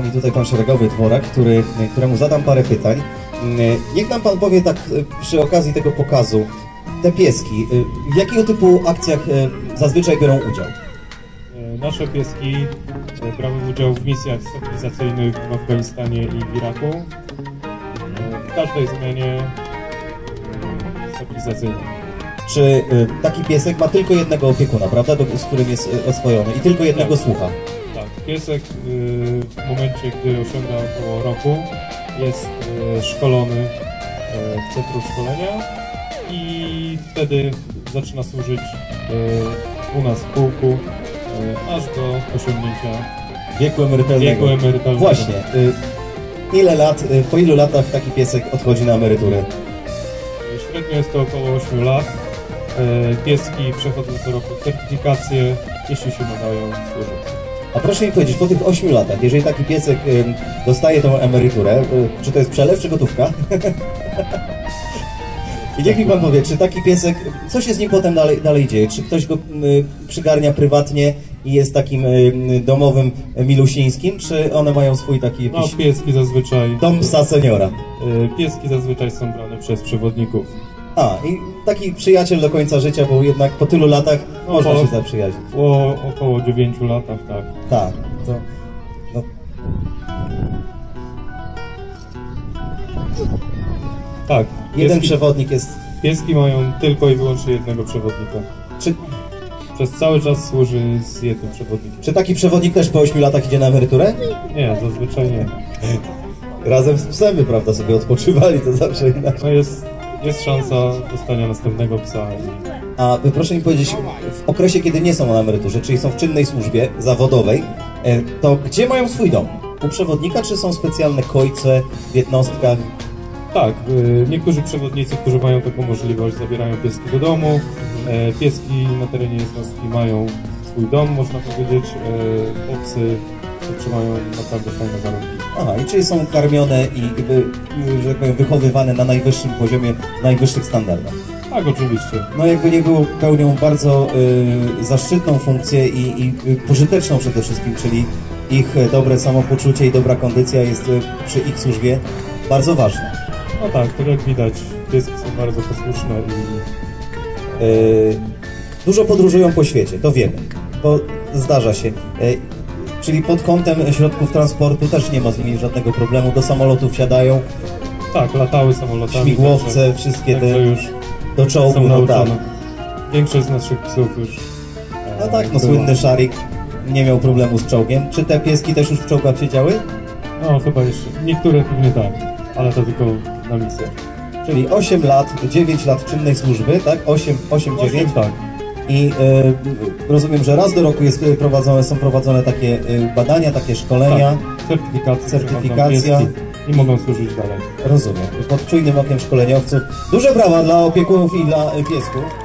mi tutaj pan szeregowy dworak, który, któremu zadam parę pytań. Niech nam pan powie tak y, przy okazji tego pokazu, te pieski, y, w jakiego typu akcjach y, zazwyczaj biorą udział? E, Nasze pieski e, brały udział w misjach stabilizacyjnych w Afganistanie i w Iraku. E, W każdej zmianie e, stabilizacyjnej. Czy taki piesek ma tylko jednego opiekuna, prawda, do, z którym jest oswojony i tylko jednego Tak. słucha? Piesek e, w momencie, gdy osiąga około roku, jest e, szkolony e, w centrum szkolenia i wtedy zaczyna służyć u nas w pułku e, aż do osiągnięcia Wieku emerytalnego. wieku emerytalnego. Właśnie. Y, ile lat, y, po ilu latach taki piesek odchodzi na emeryturę? Średnio jest to około 8 lat. Pieski przechodzą co roku certyfikację, jeśli się nadają służyć. A proszę mi powiedzieć, po tych 8 latach, jeżeli taki piesek y, dostaje tą emeryturę, y, czy to jest przelew, czy gotówka? I niech mi pan powie, czy taki piesek, co się z nim potem dalej, dalej dzieje? Czy ktoś go y, przygarnia prywatnie i jest takim y, domowym milusińskim, czy one mają swój taki No, pieski zazwyczaj, dom psa seniora? e, pieski zazwyczaj są brane przez przewodników. A, i taki przyjaciel do końca życia, bo jednak po tylu latach można po- się zaprzyjaźnić. Po około 9 latach, tak. Tak, to... No. Tak, Jeden pieski, przewodnik jest... pieski mają tylko i wyłącznie jednego przewodnika. Czy, Przez cały czas służy z jednym przewodnikiem. czy taki przewodnik też po 8 latach idzie na emeryturę? Nie, zazwyczaj nie. Razem z psem prawda, sobie odpoczywali, to zawsze inaczej. No jest, jest szansa dostania następnego psa A y, proszę mi powiedzieć, w okresie, kiedy nie są na emeryturze, czyli są w czynnej służbie zawodowej, e, to gdzie mają swój dom? U przewodnika, czy są specjalne kojce w jednostkach? Tak, y, niektórzy przewodnicy, którzy mają taką możliwość, zabierają pieski do domu. E, Pieski na terenie jednostki mają swój dom, można powiedzieć. E, Obcy otrzymają naprawdę fajne warunki. Aha, i czyli są karmione i, wy, że tak powiem, wychowywane na najwyższym poziomie, najwyższych standardach. Tak, oczywiście. No jakby nie było, pełnią bardzo y, zaszczytną funkcję i, i pożyteczną przede wszystkim, czyli ich y, dobre samopoczucie i dobra kondycja jest y, przy ich służbie bardzo ważna. No tak, tak jak widać, pieski są bardzo posłuszne i Y, dużo podróżują po świecie, to wiemy, to zdarza się. Czyli pod kątem środków transportu też nie ma z nimi żadnego problemu, do samolotów wsiadają, tak, latały samolotami. śmigłowce, także- wszystkie te już do czołgu, no tak. Większość z naszych psów już. e, No tak, no była. słynny Szarik nie miał problemu z czołgiem. Czy te pieski też już w czołgach siedziały? No chyba jeszcze. Niektóre pewnie tak, ale to tylko na misjach. Czyli 8 lat, 9 lat czynnej służby, tak? 8, 8 9. tak. I e, rozumiem, że raz do roku jest e, prowadzone, są prowadzone takie e, badania, takie szkolenia. Tak, certyfikacja. Certyfikacja. I mogą służyć dalej. Rozumiem. Pod czujnym okiem szkoleniowców. Duże brawa dla opiekunów i dla piesków.